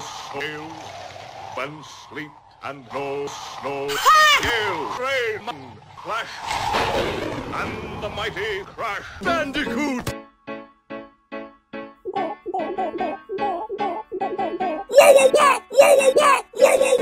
snow and snow and hail, and no snow, hail, rain, flash, and the mighty crash. Bandicoot! She'll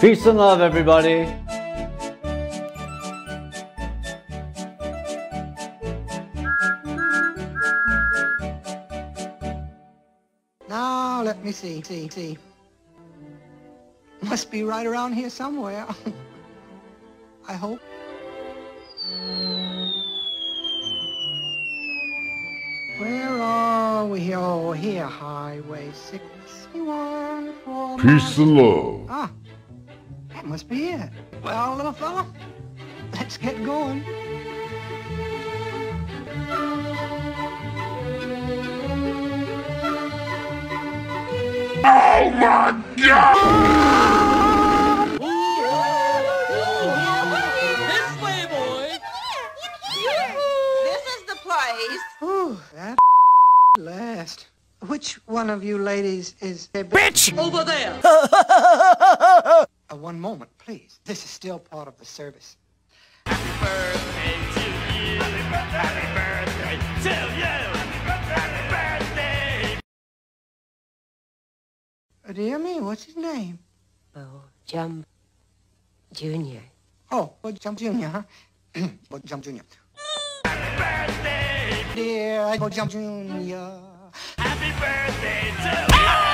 Peace and love, everybody. Now, let me see, see, see. Must be right around here somewhere. I hope. Where are we? Oh, here, Highway 61. for Peace and love. Ah, that must be it. Well, little fella, let's get going. Oh my god! This way, boys. This is the place. Whew, that last. Which one of you ladies is a bitch? Over there. Uh, one moment, please. This is still part of the service. Happy birthday to you. Happy birthday to you. Happy birthday. Dear me, what's his name? Bo Jump Junior. Oh, Bud Jump Jr., huh? Bud Jump Jr. Happy Birthday. Dear Bud Jump Jr. Happy birthday to you.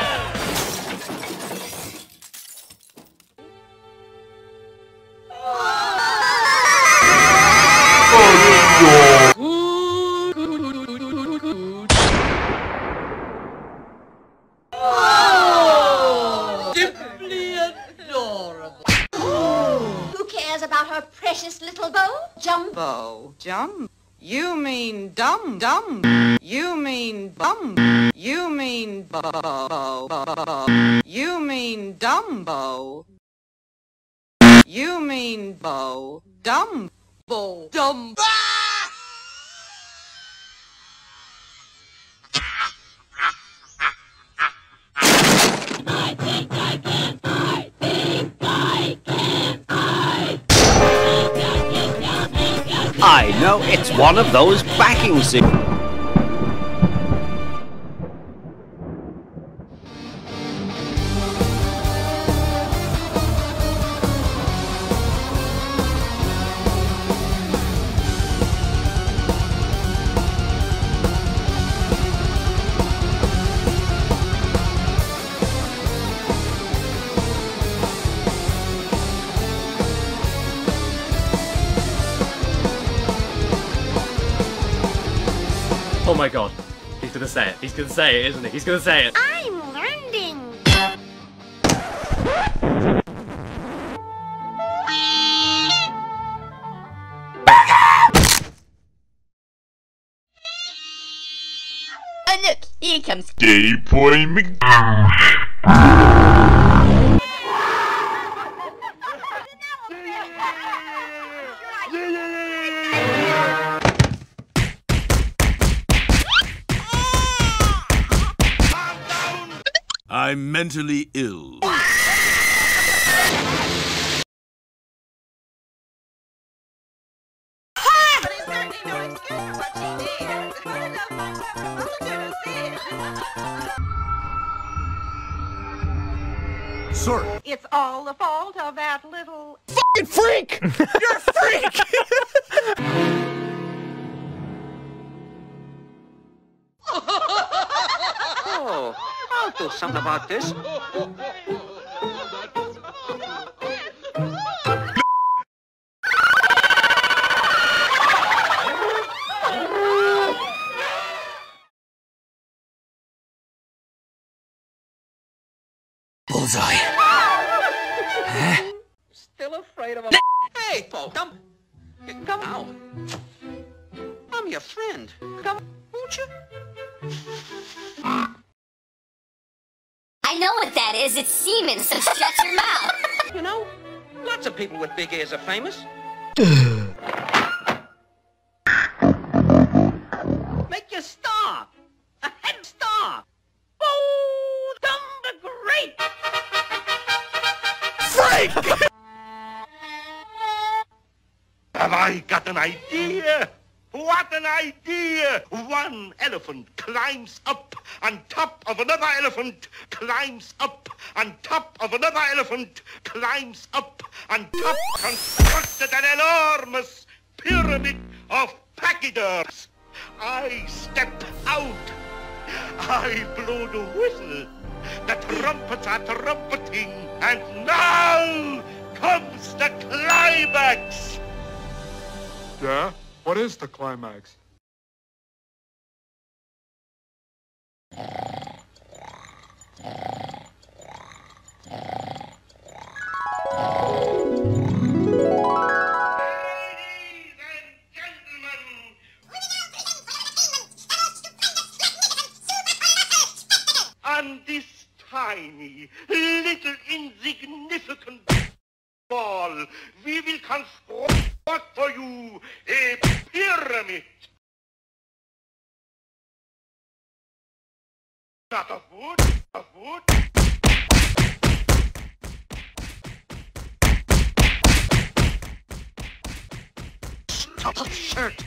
About her precious little bow? Jumbo. Bo. Jump. You mean dumb, dumb. You mean bum. You mean bo. You mean Dumbo. You mean Bo. Dumbo. Dumb. I know, it's one of those backing singers. Gonna say. He's gonna say it, isn't he? He's gonna say it. I'm learning. Oh look, here comes Day Boy Mc... Sir. It's all the fault of that little Fucking freak! You're a freak! Oh, I'll do something about this. Come... Come out. I'm your friend. Come, won't you? I know what that is. It's semen, so shut your mouth. You know, lots of people with big ears are famous. an idea? What an idea! One elephant climbs up on top of another elephant, climbs up on top of another elephant, climbs up on top, constructed an enormous pyramid of pachyderms. I step out. I blow the whistle. The trumpets are trumpeting, and now comes the climax. Yeah? What is the climax? tiny, little, insignificant ball, we will construct for you eh, a pyramid. Not of wood, of wood. Stop of shirt.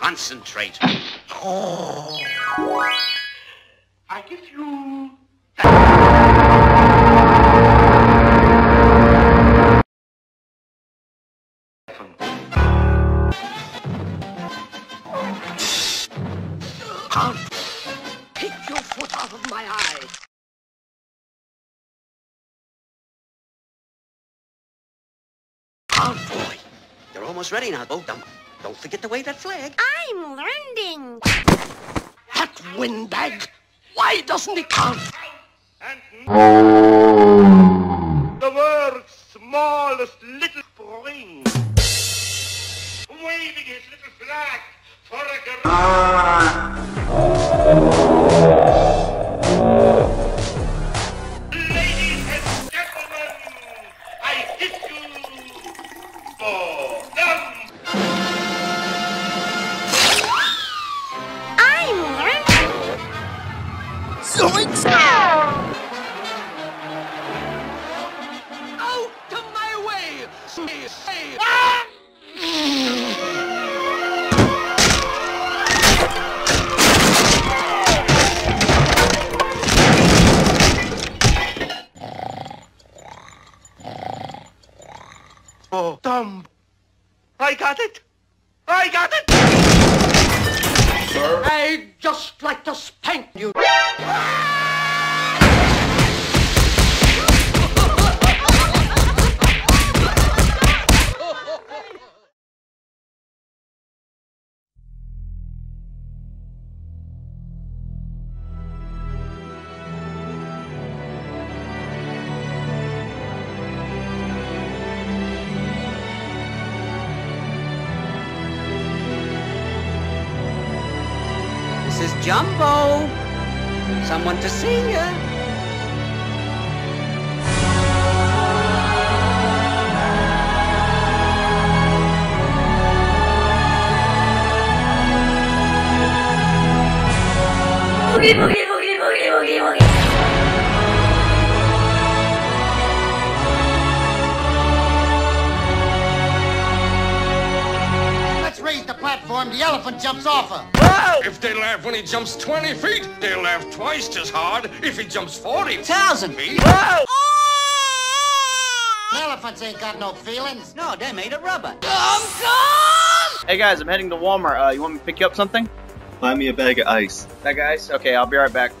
Concentrate. Oh. I give you Can't take your foot out of my eye. Can't, boy. You're almost ready now, Bo. Don't, don't forget to wave that flag. I'm learning. That windbag. Why doesn't he count? the world's smallest little spring, waving his little flag for Dumb. I got it. I got it. Sir? I'd just like to spank you. Is Jumbo. Someone to see ya. Boogie, boogie, boogie, boogie, boogie, boogie. Let's the platform the elephant jumps off of. If they laugh when he jumps 20 feet, they'll laugh twice as hard if he jumps 40 Thousand feet. Elephants ain't got no feelings. No, they're made of rubber. Hey guys, I'm heading to Walmart. Uh, you want me to pick you up something? Buy me a bag of ice. Bag of ice? Okay, I'll be right back.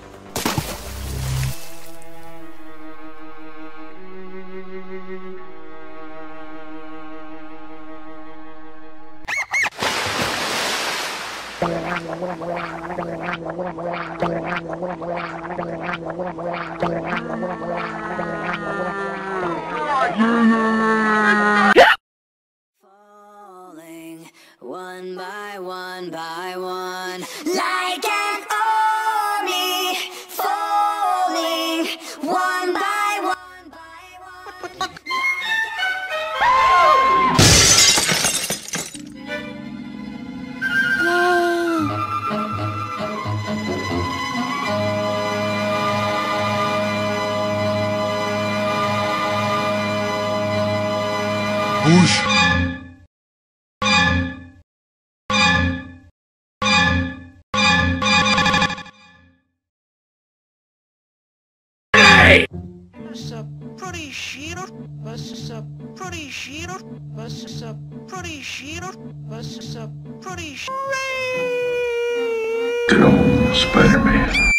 Good old Spider-Man.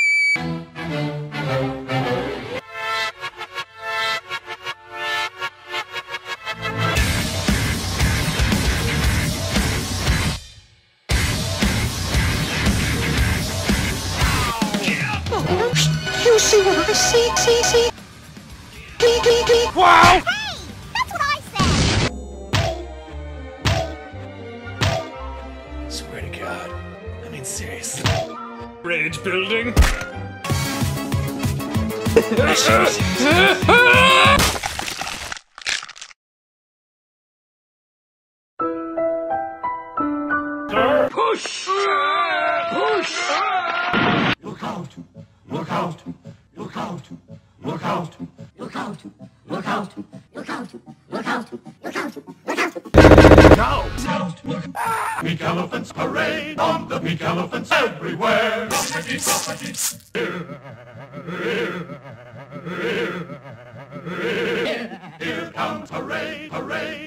Push! Push! Look out! Look out! Look out! Look out! Look out! Look out! Look out! Look out! Look out! Look out! Look out! Pink elephants parade on the pink elephants everywhere. Here comes parade, parade.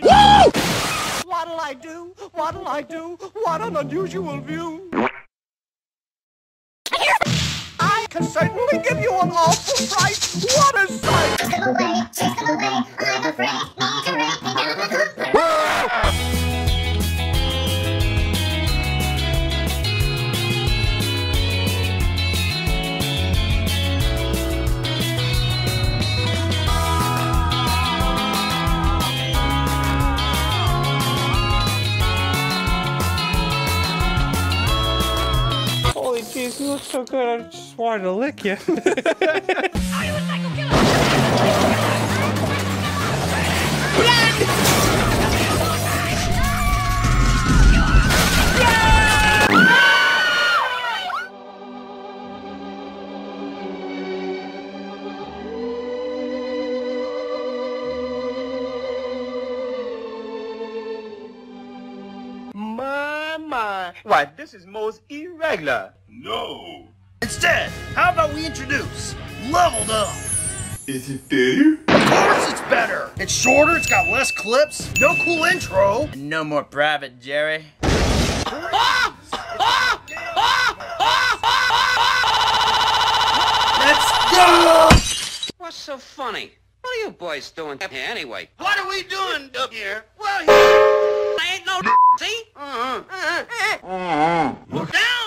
I do? What'll I do? What an unusual view. I can certainly give you an awful fright. What a sight! Them away! Them away! I'm afraid. Need a rat, pink elephant. You look so good. I just wanted to lick you. My. Why, this is most irregular. No. Instead, how about we introduce Leveled Up? Is it better? Of course it's better. It's shorter, it's got less clips, no cool intro. And no more private, Jerry. Let's go! What's so funny? What are you boys doing up here anyway? What are we doing up here? Well, I ain't no see? uh-huh. Look down!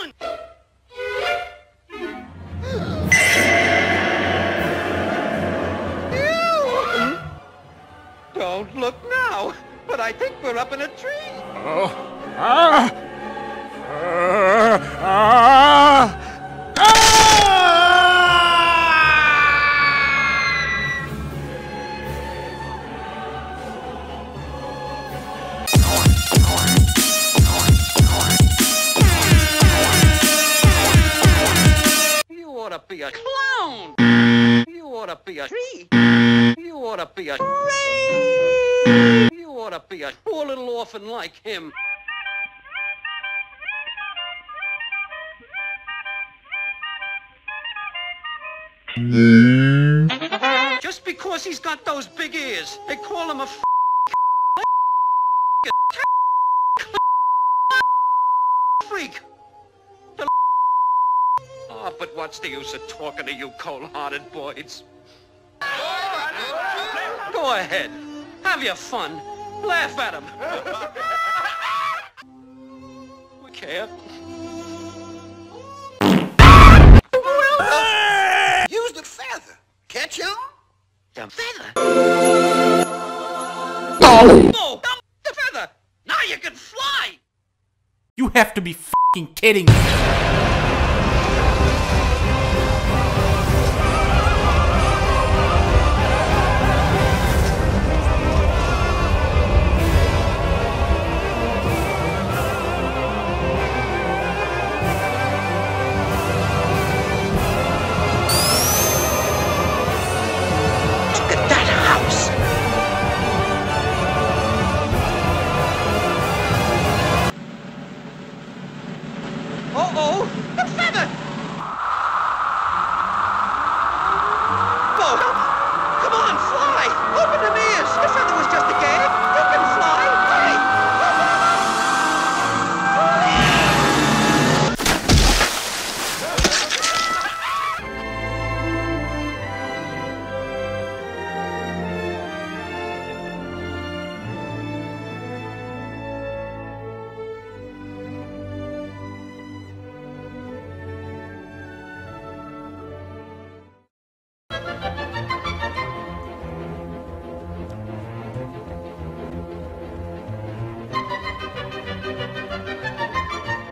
Don't look now, but I think we're up in a tree. Oh. Ah! Ah! Ah! ought to be a clown. You ought to be a tree. You ought to be a tree. You ought to be a poor little orphan like him. Just because he's got those big ears, they call him a f freak. The Oh, but what's the use of talking to you cold-hearted boys? Go ahead. Have your fun. Laugh at him. we care. Use the feather. Catch him? The feather? Oh, the feather! Now you can fly! You have to be fucking kidding me.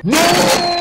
I'm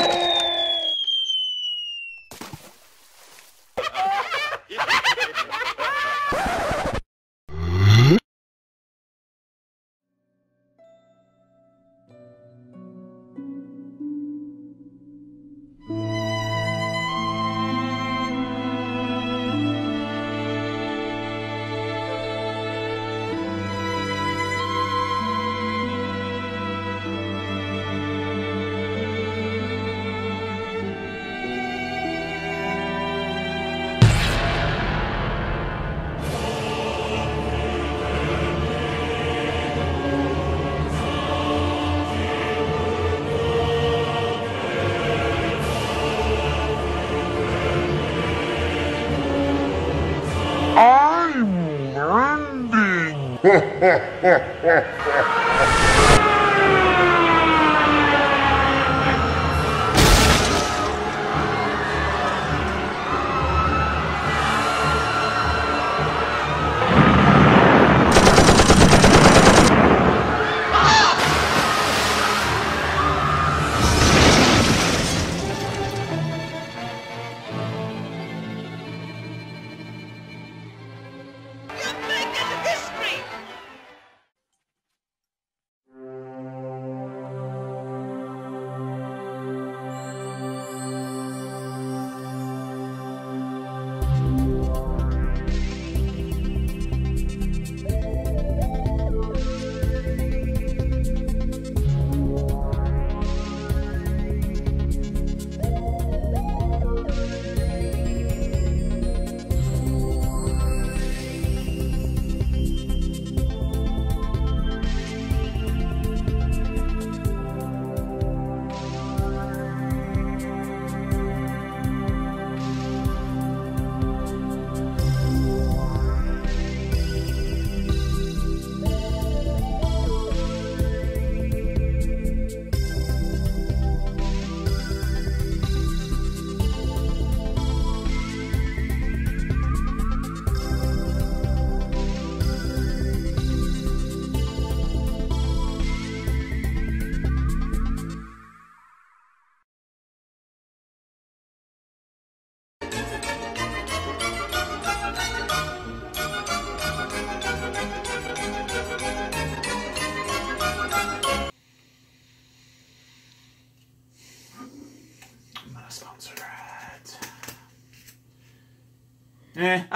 landing.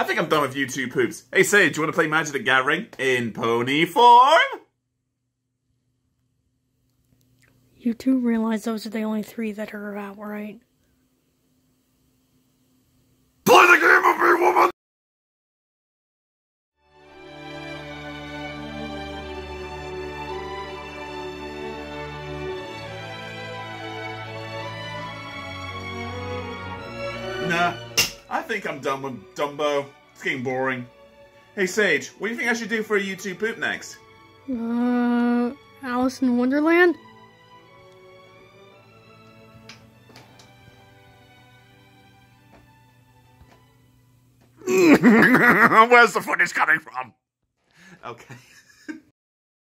think I'm done with you two poops. Hey Sage, you want to play Magic the Gathering in pony form? You do realize those are the only three that are out, right? Play the game of me, woman! Nah, I think I'm done with Dumbo. It's getting boring. Hey Sage, what do you think I should do for a YouTube poop next? Uh, Alice in Wonderland? Where's the footage coming from? Okay.